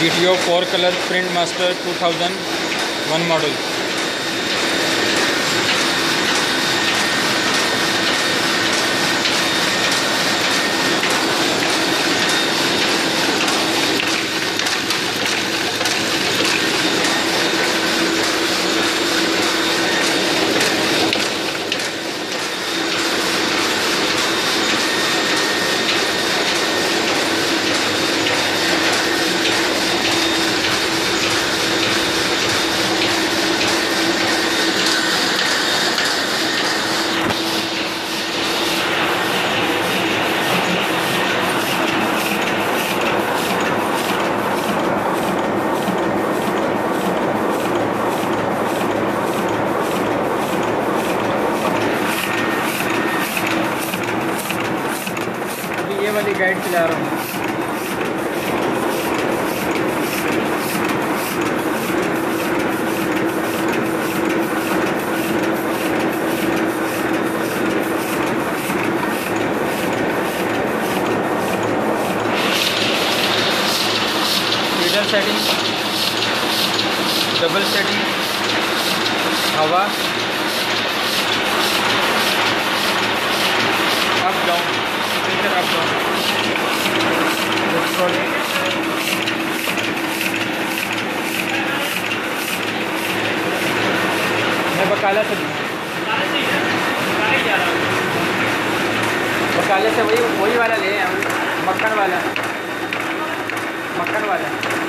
Video 4 color print master 2001 model. Guide खिला रहा हूँ सेटिंग डबल सेटिंग हवा अप डाउन अप डाउन मैं बकाला से बकाले से वही वही वाला ले मक्खन वाला मक्खन वाला